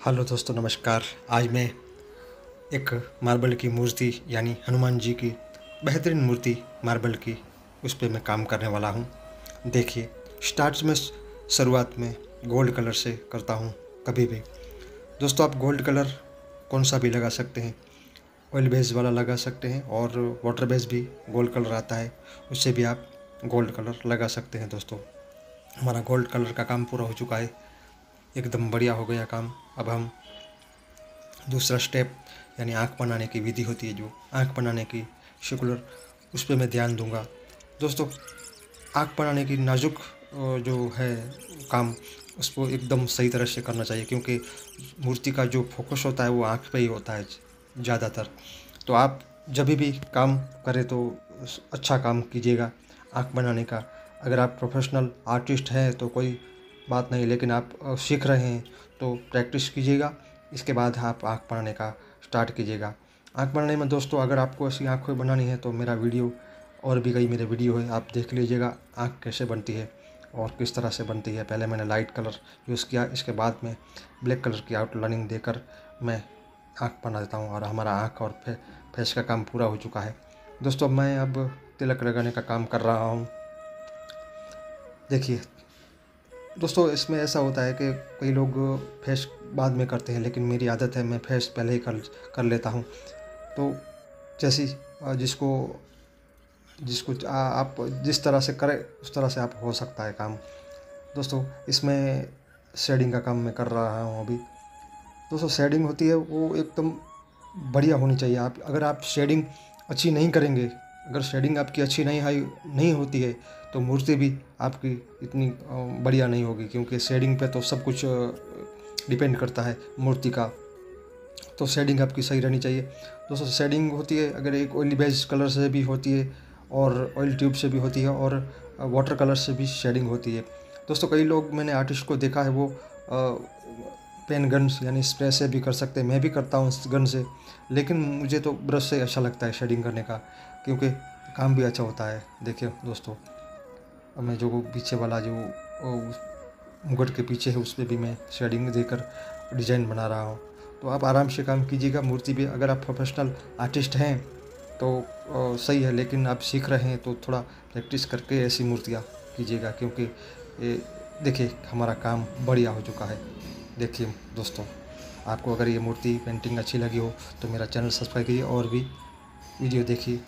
Hello दोस्तों, नमस्कार। आज मैं एक मार्बल की मूर्ति, यानी हनुमान जी की बेहतरीन मूर्ति मार्बल की उस पर मैं काम करने वाला हूँ। देखिए स्टार्ट में, शुरुआत में गोल्ड कलर से करता हूँ, कभी भी। दोस्तों, आप गोल्ड कलर कौन सा भी लगा सकते हैं। ऑयल बेस वाला लगा सकते हैं और वाटर बेस भी गोल्ड कलर आता है, उससे भी आप गोल्ड कलर लगा सकते हैं दोस्तों। हमारा गोल्ड कलर का काम पूरा हो चुका है। एकदम बढ़िया हो गया काम। अब हम दूसरा स्टेप यानी आँख बनाने की विधि होती है जो आँख बनाने की शिकुलर उस पर मैं ध्यान दूँगा। दोस्तों, आँख बनाने की नाजुक जो है काम, उसको एकदम सही तरह से करना चाहिए, क्योंकि मूर्ति का जो फोकस होता है वो आँख पे ही होता है ज़्यादातर। तो आप जब भी काम करें तो अच्छा काम कीजिएगा आँख बनाने का। अगर आप प्रोफेशनल आर्टिस्ट हैं तो कोई बात नहीं लेकिन आप सीख रहे हैं तो प्रैक्टिस कीजिएगा। इसके बाद आप आँख बनाने का स्टार्ट कीजिएगा। आँख बनाने में दोस्तों अगर आपको ऐसी आँखें बनानी है तो मेरा वीडियो और भी कई मेरे वीडियो है आप देख लीजिएगा आँख कैसे बनती है और किस तरह से बनती है। पहले मैंने लाइट कलर यूज़ किया इसके बाद में ब्लैक कलर की आउटलाइनिंग देकर मैं आँख बना देता हूँ और हमारा आँख और फे, फेस का काम पूरा हो चुका है। दोस्तों मैं अब तिलक लगाने का काम कर रहा हूँ। देखिए दोस्तों इसमें ऐसा होता है कि कई लोग फेस बाद में करते हैं लेकिन मेरी आदत है मैं फेस पहले ही कर कर लेता हूँ। तो जैसी जिसको जिसको आ, आप जिस तरह से करें उस तरह से आप हो सकता है काम। दोस्तों इसमें शेडिंग का काम मैं कर रहा हूँ अभी। दोस्तों शेडिंग होती है वो एकदम बढ़िया होनी चाहिए। आप अगर आप शेडिंग अच्छी नहीं करेंगे अगर शेडिंग आपकी अच्छी नहीं हाई नहीं होती है तो मूर्ति भी आपकी इतनी बढ़िया नहीं होगी, क्योंकि शेडिंग पे तो सब कुछ डिपेंड करता है मूर्ति का। तो शेडिंग आपकी सही रहनी चाहिए। दोस्तों शेडिंग होती है, अगर एक ऑयली बेस कलर से भी होती है, और ऑयल ट्यूब से भी होती है, और वाटर कलर से भी शेडिंग होती है। दोस्तों, कई लोग मैंने आर्टिस्ट को देखा है, वो पेन गन यानी स्प्रे से भी कर सकते हैं। मैं भी करता हूँ गन से, लेकिन मुझे तो ब्रश से अच्छा लगता है शेडिंग करने का, क्योंकि काम भी अच्छा होता है। देखिए दोस्तों, अब मैं जो पीछे वाला जो मुगट के पीछे है, उस पर भी मैं शेडिंग देकर डिज़ाइन बना रहा हूँ। तो आप आराम से काम कीजिएगा। मूर्ति भी, अगर आप प्रोफेशनल आर्टिस्ट हैं तो सही है, लेकिन आप सीख रहे हैं तो थोड़ा प्रैक्टिस करके ऐसी मूर्तियाँ कीजिएगा, क्योंकि देखिए, हमारा काम बढ़िया हो चुका है। देखिए दोस्तों, आपको अगर ये मूर्ति पेंटिंग अच्छी लगी हो तो मेरा चैनल सब्सक्राइब कीजिए और भी वीडियो देखिए।